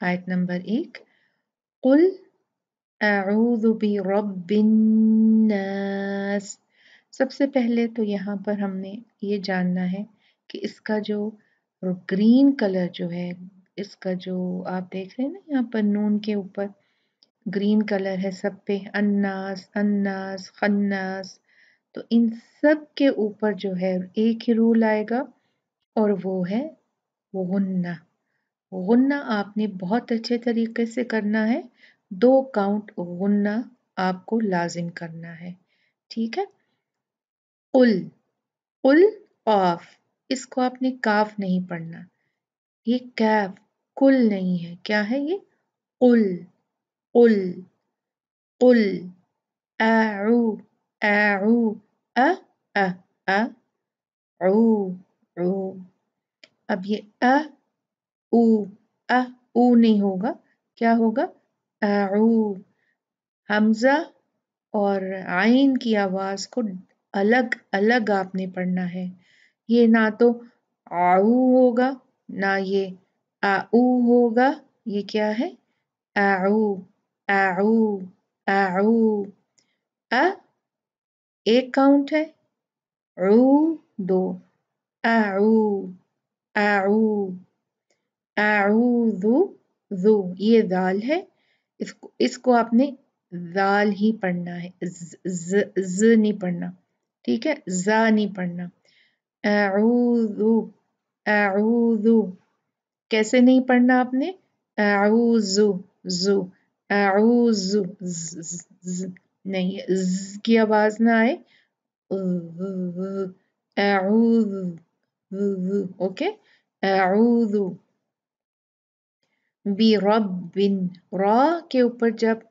आयत नंबर एक कुल अऊज़ु बि रब्बिन्नास सबसे पहले तो यहाँ पर हमने ये जानना है कि इसका जो ग्रीन कलर जो है इसका जो आप देख रहे हैं ना यहाँ पर नून के ऊपर, ग्रीन कलर है सब पे, अन्नास अन्नास, खन्नास तो इन सब के ऊपर जो है एक ही रूल आएगा और वो है गुन्ना। गुन्ना आपने बहुत अच्छे तरीके से करना है, दो काउंट गुन्ना आपको लाजिम करना है, ठीक है? उल उल काफ इसको आपने काफ नहीं पढ़ना, ये कैफ कुल नहीं है। क्या है ये? उल अ ऊ अब ये अ अ नहीं होगा। क्या होगा? आऊ हमजा और आइन की आवाज़ को अलग अलग आपने पढ़ना है। ये ना तो आऊ होगा, ना ये आऊ होगा ये क्या है? आऊ आऊ आऊ। अ एक काउंट है। ऊ दो। आऊ आऊ आऊदु दु ये दाल है। इसको इसको आपने दाल ही पढ़ना है। ज, ज, ज नहीं पढ़ना। ठीक है? जा नहीं पढ़ना। आऊदु आऊदु कैसे नहीं पढ़ना आपने? आऊजु जु नहीं, ज की आवाज़ ना आए। ओके? आऊदु बी रा के ऊपर जब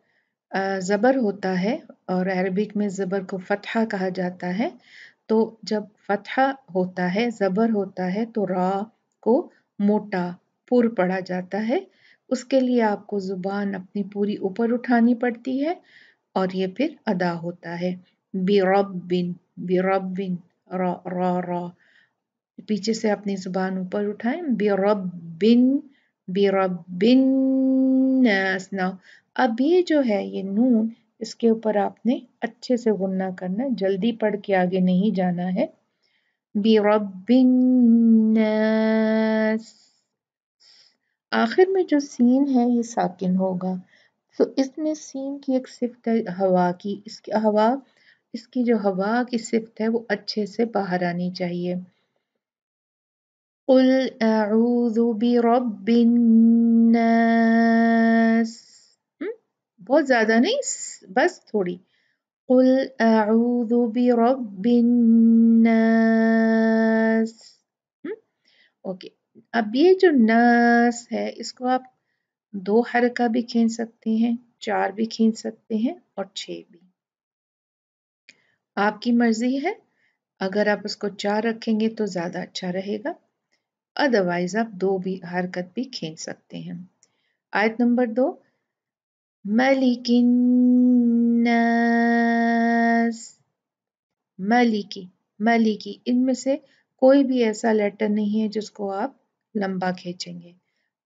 ज़बर होता है और अरबिक में ज़बर को फतहा कहा जाता है तो जब फतहा होता है, ज़बर होता है तो रा को मोटा पुर पढ़ा जाता है। उसके लिए आपको ज़ुबान अपनी पूरी ऊपर उठानी पड़ती है और ये फिर अदा होता है। बिरबिन बिरबिन पीछे से अपनी ज़ुबान ऊपर उठाएँ। बिरबिन बिरबिन अब ये जो है, ये नून, इसके ऊपर आपने अच्छे से गुन्ना करना जल्दी पढ़ के आगे नहीं जाना है। बिरबिन आखिर में जो सीन है ये साकिन होगा। तो इसमें सीन की एक सिफत है हवा की। इसकी हवा इसकी जो हवा की सिफत है वो अच्छे से बाहर आनी चाहिए। नास। हम्म, बहुत ज़्यादा नहीं बस थोड़ी। नास। Hmm, okay. अब ये जो नस है, इसको आप दो हरका भी खींच सकते हैं, चार भी खींच सकते हैं और छह भी। आपकी मर्ज़ी है, अगर आप उसको चार रखेंगे तो ज़्यादा अच्छा रहेगा अदरवाइज़ आप दो भी हरकत भी खींच सकते हैं। आयत नंबर दो, मलिकिन मलिकी मलिकी, इनमें से कोई भी ऐसा लेटर नहीं है जिसको आप लंबा खींचेंगे।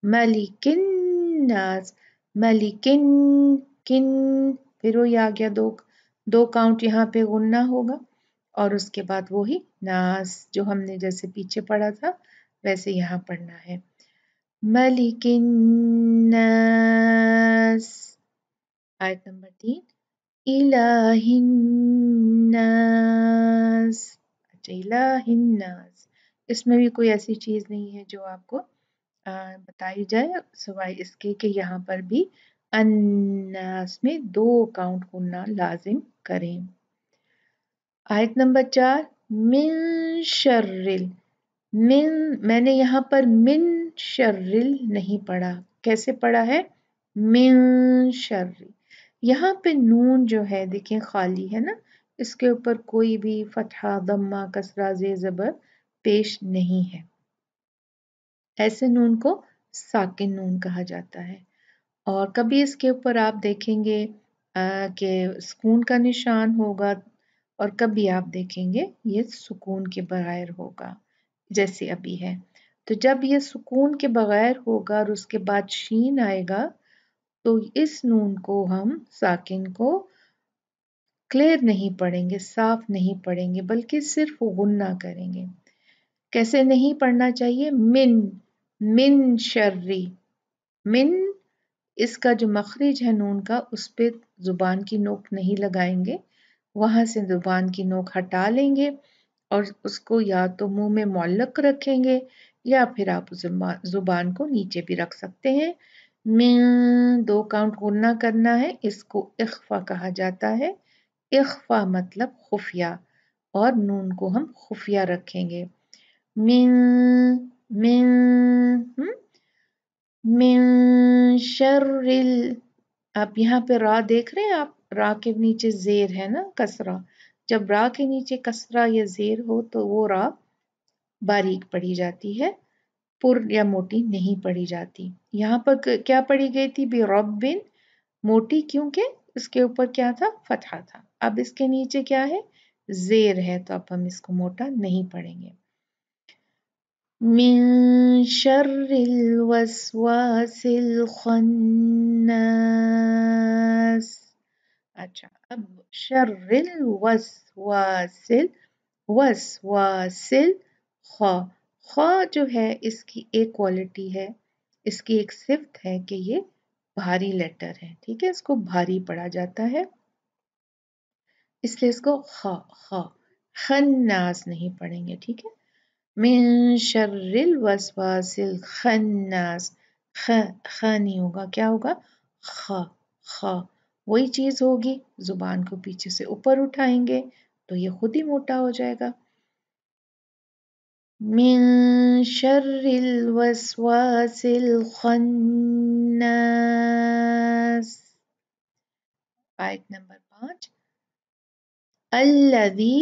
मलिकिन नास मलिकिन किन, फिर वही आ गया दो दो काउंट यहाँ पे गुन्ना होगा, और उसके बाद वही नास जो हमने जैसे पीछे पढ़ा था, वैसे यहाँ पढ़ना है। मलिकिन नास आयत नंबर तीन इलाहिन्नास अच्छा इलाहिन्नास इसमें भी कोई ऐसी चीज़ नहीं है जो आपको बताई जाए। सिवाय इसके कि यहाँ पर भी अन्नास में दो काउंट करना लाजिम करें। आयत नंबर चार, मिन शर्रिल। मिन, मैंने यहाँ पर मिन शर्रिल नहीं पढ़ा। कैसे पढ़ा है? मिन शर्रिल। यहाँ पे नून जो है, देखिए, खाली है ना? इसके ऊपर कोई भी फतहा, दम्मा, कसरा जे जबर पेश नहीं है। ऐसे नून को साकिन नून कहा जाता है। और कभी इसके ऊपर आप देखेंगे कि सुकून का निशान होगा और कभी आप देखेंगे ये सुकून के बगैर होगा, जैसे अभी है। तो जब ये सुकून के बगैर होगा और उसके बाद शीन आएगा तो इस नून को हम साकिन को क्लियर नहीं पढ़ेंगे साफ़ नहीं पढ़ेंगे बल्कि सिर्फ़ गुन्ना करेंगे। कैसे नहीं पढ़ना चाहिए? मिन मिन शर्री। मिन, इसका जो मखरज है नून का, उस पर ज़ुबान की नोक नहीं लगाएँगे। वहाँ से ज़ुबान की नोक हटा लेंगे और उसको या तो मुँह में मोलक रखेंगे या फिर आप ज़ुबान को नीचे भी रख सकते हैं। में दो काउंट गुना करना है, इसको इख्फा कहा जाता है। इख्फा मतलब खुफिया और नून को हम खुफिया रखेंगे। मिन हम्म? मिन शर्रिल। आप यहाँ पे रा देख रहे हैं, आप रा के नीचे जेर है ना, कसरा। जब रा के नीचे कसरा या जेर हो तो वो रा बारीक पड़ी जाती है, पुर या मोटी नहीं पढ़ी जाती। यहाँ पर क्या पढ़ी गई थी? बे बिन मोटी क्योंकि इसके ऊपर क्या था? फतहा था। अब इसके नीचे क्या है? जेर है तो अब हम इसको मोटा नहीं पढ़ेंगे। मिन शर्रिल वसवासिल खन्नास अच्छा अब शर्रिल वसवासिल जो है इसकी एक क्वालिटी है इसकी एक सिफ्त है कि ये भारी लेटर है ठीक है इसको भारी पढ़ा जाता है इसलिए इसको ख खन्नास नहीं पढ़ेंगे ठीक है मिन शर्रिल वसवासिल खन्नास ख ख नहीं होगा। क्या होगा? ख ख। वही चीज़ होगी, ज़ुबान को पीछे से ऊपर उठाएँगे तो ये खुद ही मोटा हो जाएगा। मिन शर्रिल वसवासिल खन्नास आयत नंबर पाँच। अल्लदी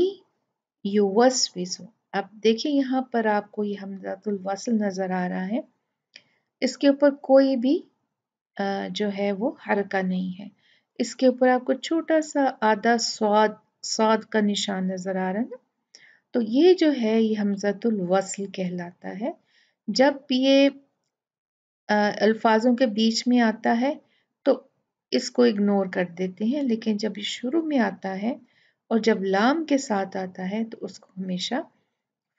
युवस्विसु अब देखिए यहाँ पर आपको ये हमजातुल वसल नज़र आ रहा है। इसके ऊपर कोई भी जो है वो हरका नहीं है। इसके ऊपर आपको छोटा सा आधा स्वाद स्वाद का निशान नज़र आ रहा है ना? तो ये जो है, ये हमजतुल वसल कहलाता है। जब ये अल्फाजों के बीच में आता है तो इसको इग्नोर कर देते हैं, लेकिन जब ये शुरू में आता है और जब लाम के साथ आता है तो उसको हमेशा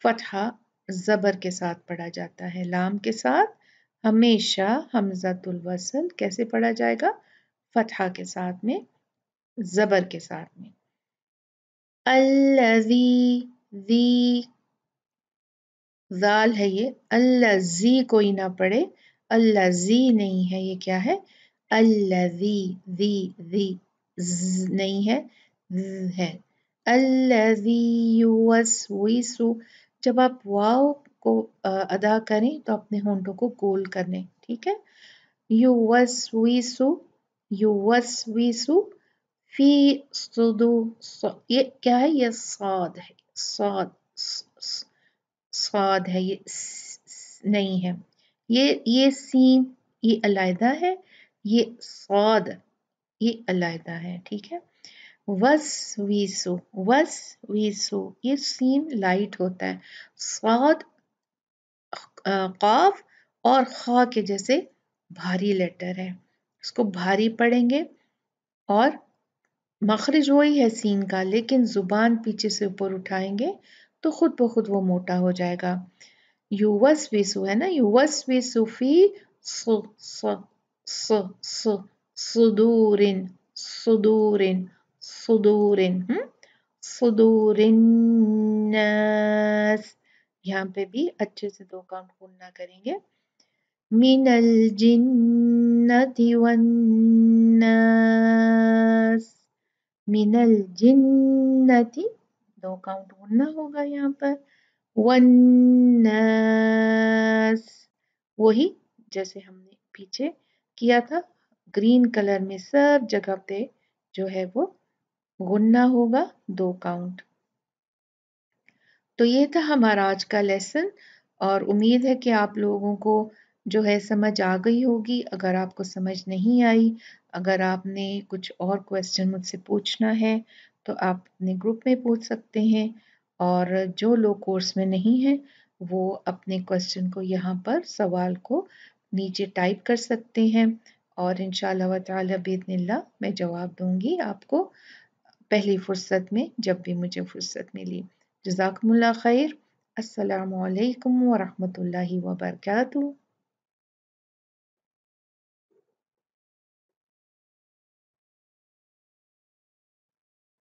फतहा ज़बर के साथ पढ़ा जाता है, लाम के साथ हमेशा हमजतुल वसल कैसे पढ़ा जाएगा? फतहा के साथ में, ज़बर के साथ में। अल्लजी जाल है ये अल्लाह जी कोई ना पढ़े अल्लाह जी नहीं है, ये क्या है? अल्लाह जी जी जी नहीं है है। अल्लाजीसु जब आप वाव को अदा करें तो अपने होंठों को गोल कर लें, ठीक है? युवसविसु युवसविसु फ़ी सुदू ये क्या है? ये साद है स्वाद स्वाद है, ये नहीं है। ये ये सीन, ये अलायदा है, ये स्वाद ये अलायदा है, ठीक है? वस वीसो वस वीसो, ये सीन लाइट होता है। स्वाद काफ और खा के जैसे भारी लेटर है। इसको भारी पढ़ेंगे और मखरज वही है सीन का, लेकिन ज़ुबान पीछे से ऊपर उठाएँगे तो खुद ब खुद वो मोटा हो जाएगा। युवस वेसु है ना? युवस वेसुफी सु, स स स, सुदूरिन सुदूरिन। सुदूरिन हम्म? सुदूरिन यहाँ पे भी अच्छे से दो काउंट गुनना करेंगे। मिनल जिन्नति वन्नास मिनल जिन्नति दो काउंट गुनना होगा यहाँ पर। वन्नास। वही जैसे हमने पीछे किया था। ग्रीन कलर में सब जगह पे जो है वो गुनना होगा, दो काउंट तो ये था हमारा आज का लेसन और उम्मीद है कि आप लोगों को जो है समझ आ गई होगी। अगर आपको समझ नहीं आई, अगर आपने कुछ और क्वेश्चन मुझसे पूछना है तो आप अपने ग्रुप में पूछ सकते हैं और जो लोग कोर्स में नहीं हैं, वो अपने क्वेश्चन को यहाँ पर सवाल को नीचे टाइप कर सकते हैं और इन ताला बेदनिल्ला मैं जवाब दूँगी आपको। पहली फ़ुर्सत में जब भी मुझे फ़ुर्सत मिली। जजाकमल खैर। असलकम वरहमतुल्लाहि वबरकातुहू